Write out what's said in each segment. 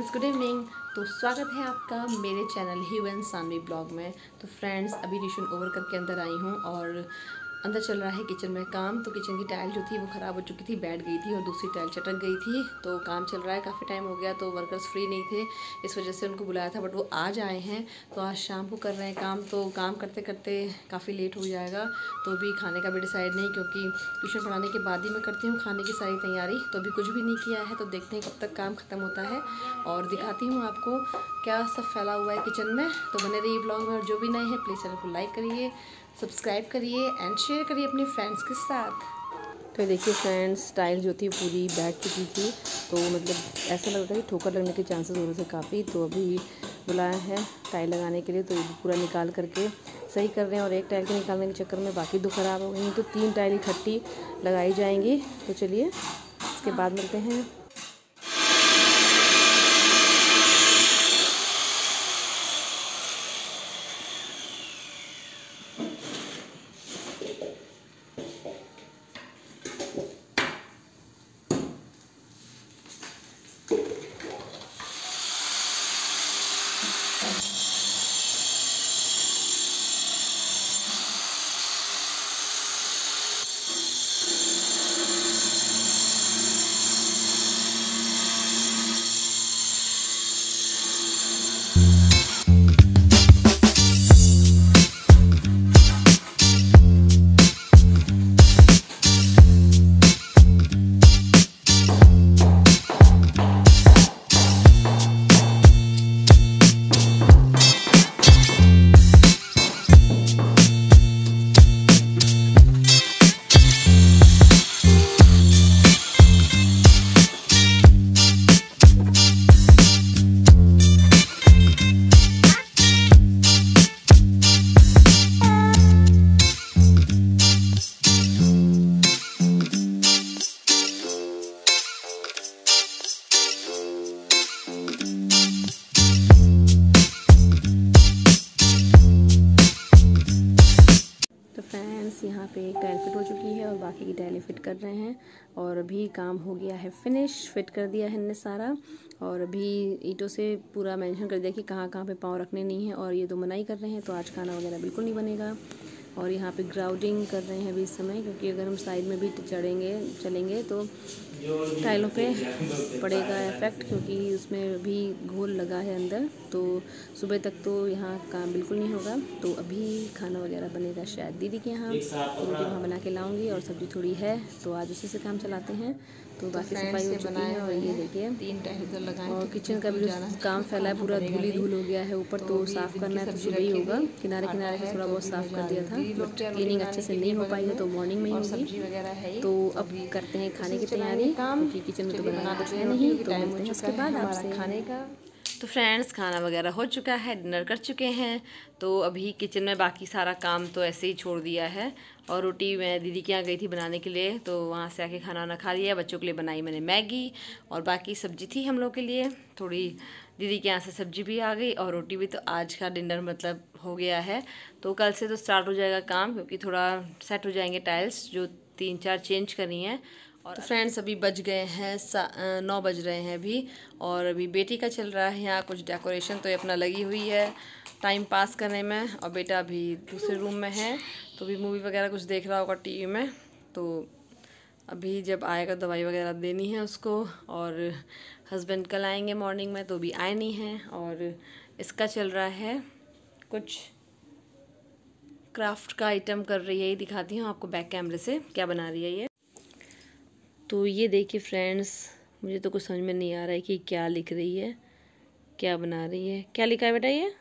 Friends good evening तो स्वागत है आपका मेरे चैनल ही वन सानवी ब्लॉग में। तो फ्रेंड्स अभी ट्यूशन ओवर करके अंदर आई हूँ और अंदर चल रहा है किचन में काम। तो किचन की टाइल जो थी वो ख़राब हो चुकी थी, बैठ गई थी और दूसरी टाइल चटक गई थी। तो काम चल रहा है, काफ़ी टाइम हो गया तो वर्कर्स फ्री नहीं थे। इस वजह से उनको बुलाया था बट वो आज आए हैं। तो आज शाम को कर रहे हैं काम। तो काम करते करते काफ़ी लेट हो जाएगा। तो अभी खाने का भी डिसाइड नहीं, क्योंकि ट्यूशन पढ़ाने के बाद ही मैं करती हूँ खाने की सारी तैयारी। तो अभी कुछ भी नहीं किया है तो देखते हैं कब तक काम ख़त्म होता है। और दिखाती हूँ आपको क्या सब फैला हुआ है किचन में। तो बने रहिए ब्लॉग में, और जो भी नए हैं प्लीज़ चैनल को लाइक करिए। सब्सक्राइब करिए एंड शेयर करिए अपने फ्रेंड्स के साथ। तो देखिए फ्रेंड्स टाइल जो थी पूरी बैठ चुकी थी। तो मतलब ऐसा लग रहा था कि ठोकर लगने के चांसेस हो रहे थे काफ़ी। तो अभी बुलाया है टाइल लगाने के लिए तो पूरा निकाल करके सही कर रहे हैं और एक टाइल के निकालने के चक्कर में बाकी दो ख़राब हो गई तो तीन टाइल इकट्ठी लगाई जाएँगी। तो चलिए, इसके बाद मिलते हैं। यहाँ पे एक टाइल फिट हो चुकी है और बाकी की टाइलें फिट कर रहे हैं। और अभी काम हो गया है फिनिश फिट कर दिया है इनने सारा। और अभी ईंटों से पूरा मेंशन कर दिया कि कहाँ कहाँ पे पाँव रखने नहीं है और ये तो मनाई कर रहे हैं तो आज खाना वगैरह बिल्कुल नहीं बनेगा। और यहाँ पे ग्राउंडिंग कर रहे हैं अभी इस समय, क्योंकि अगर हम साइड में भी चढ़ेंगे, चलेंगे तो टाइलों पे पड़ेगा इफ़ेक्ट क्योंकि उसमें भी घोल लगा है अंदर। तो सुबह तक तो यहाँ काम बिल्कुल नहीं होगा। तो अभी खाना वगैरह बनेगा शायद दीदी के यहाँ तो रोटी वहाँ बना के लाऊँगी और सब्ज़ी थोड़ी है तो आज उसी से काम चलाते हैं। तो बाकी सफ़ाई हो चुकी है और ये देखिए। तीन टाइम लगाए और किचन का भी जो काम फैला है पूरा धूली धूल हो गया है ऊपर तो साफ़ करना है तो सुबह ही होगा। किनारे किनारे से थोड़ा बहुत साफ़ कर दिया था। क्लीनिंग अच्छे से नहीं हो पाई है तो मॉर्निंग में ही होगी तो अब करते हैं खाने की तैयारी। क्योंकि किचन में तो बनाना कुछ है नहीं तो मिलते हैं उसके बाद आपसे। खाने का। तो फ्रेंड्स खाना वगैरह हो चुका है डिनर कर चुके हैं। तो अभी किचन में बाकी सारा काम तो ऐसे ही छोड़ दिया है। और रोटी मैं दीदी के यहाँ गई थी बनाने के लिए तो वहाँ से आके खाना वाना खा लिया, बच्चों के लिए बनाई मैंने मैगी और बाकी सब्ज़ी थी हम लोग के लिए। थोड़ी दीदी के यहाँ से सब्ज़ी भी आ गई और रोटी भी तो आज का डिनर मतलब हो गया है। तो कल से तो स्टार्ट हो जाएगा काम, क्योंकि थोड़ा सेट हो जाएँगे टाइल्स जो तीन चार चेंज करनी है। और तो फ्रेंड्स अभी बज गए हैं नौ बज रहे हैं अभी और अभी बेटी का चल रहा है यहाँ कुछ डेकोरेशन तो ये अपना लगी हुई है टाइम पास करने में और बेटा अभी दूसरे रूम में है तो अभी मूवी वगैरह कुछ देख रहा होगा टीवी में तो अभी जब आएगा दवाई वगैरह देनी है उसको और हस्बैंड कल आएँगे मॉर्निंग में तो अभी आए नहीं हैं और इसका चल रहा है कुछ क्राफ्ट का आइटम कर रही है ये दिखाती हूँ आपको बैक कैमरे से क्या बना रही है ये। तो ये देखिए फ्रेंड्स मुझे तो कुछ समझ में नहीं आ रहा है कि क्या लिख रही है क्या बना रही है। क्या लिखा है बेटा ये?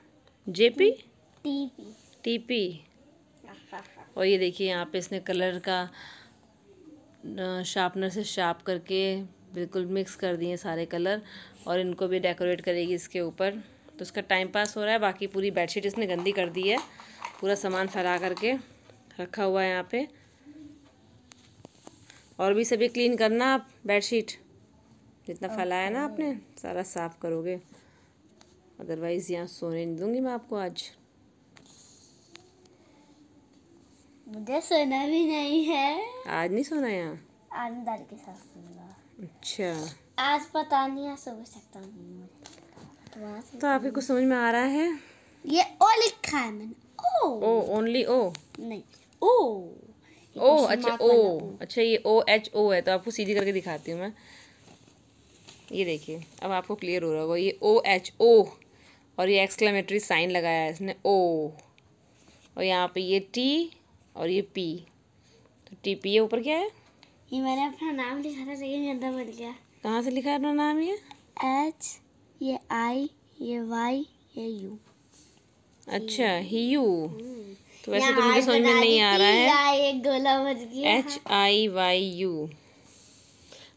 जेपी? TP TP. और ये देखिए यहाँ पे इसने कलर का शार्पनर से शार्प करके बिल्कुल मिक्स कर दिए सारे कलर और इनको भी डेकोरेट करेगी इसके ऊपर। तो उसका टाइम पास हो रहा है बाकी पूरी बेडशीट इसने गंदी कर दी है। पूरा सामान फैला करके रखा हुआ है यहाँ पे। और भी सभी क्लीन करना आप बेडशीट जितना फैलाया ना आपने सारा साफ़ करोगे। अदरवाइज़ यहाँ सोने नहीं दूँगी मैं आपको आज। मुझे सोना भी नहीं है। आज नहीं सोना यहाँ? अंदर के साथ सोना। अच्छा। आज पता नहीं है सो सकता नहीं तो तो आपके कुछ समझ में आ रहा है? ये ओ लिखा है मैंने। ओ। O only O? नहीं। ओ। ओ अच्छा ओ अच्छा ये ओ एच ओ है तो आपको सीधी करके दिखाती हूँ मैं। ये देखिए अब आपको क्लियर हो रहा होगा ये ओ एच ओ और ये एक्सक्लेमेटरी साइन लगाया है इसने ओ और यहाँ पे ये टी और ये पी तो टी पी ये ऊपर क्या है? ये मैंने अपना नाम लिखा था लेकिन गंदा बन गया। कहाँ से लिखा है अपना नाम ये? एच ये आई ये वाई ये यू अच्छा ही यू तो वैसे तो मुझे समझ में नहीं आ रहा है। H I Y U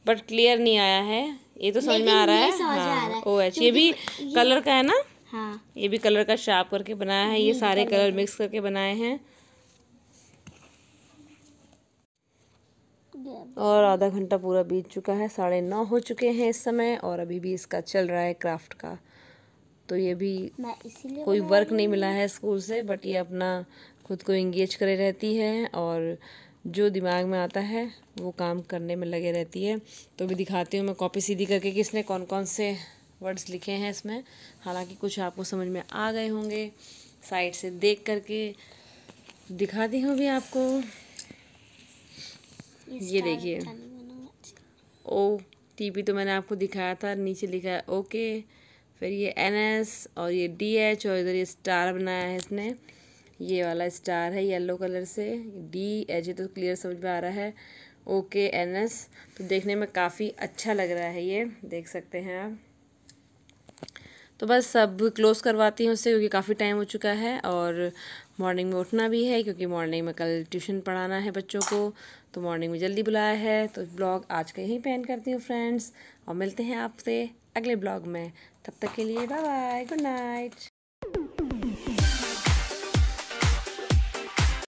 but clear नहीं आया है। ये तो समझ में आ रहा है? हाँ ओ एच ये भी कलर का है ना? हाँ। ये भी कलर का शार्प करके बनाया है। ये सारे कलर मिक्स करके बनाए हैं। और आधा घंटा पूरा बीत चुका है। साढ़े नौ हो चुके हैं इस समय और अभी भी इसका चल रहा है क्राफ्ट का। तो ये भी कोई वर्क नहीं मिला है स्कूल से बट ये अपना खुद को इंगेज करे रहती है और जो दिमाग में आता है वो काम करने में लगे रहती है। तो भी दिखाती हूँ मैं कॉपी सीधी करके कि इसने कौन कौन से वर्ड्स लिखे हैं इसमें। हालाँकि कुछ आपको समझ में आ गए होंगे साइड से देख करके दिखाती हूँ भी आपको। ये देखिए। ओ टीपी तो मैंने आपको दिखाया था नीचे लिखा है ओके फिर ये एन एस और ये डी एच और इधर ये स्टार बनाया है इसने। ये वाला स्टार है येलो कलर से। डी एच ये तो क्लियर समझ में आ रहा है। ओके एन एस तो देखने में काफ़ी अच्छा लग रहा है ये। देख सकते हैं आप। तो बस सब क्लोज करवाती हूँ उससे क्योंकि काफ़ी टाइम हो चुका है और मॉर्निंग में उठना भी है क्योंकि मॉर्निंग में कल ट्यूशन पढ़ाना है बच्चों को। तो मॉर्निंग में जल्दी बुलाया है। तो ब्लॉग आज का यहीं पेन करती हूँ फ्रेंड्स और मिलते हैं आपसे। अगले ब्लॉग में। तब तक के लिए बाय बाय गुड नाइट।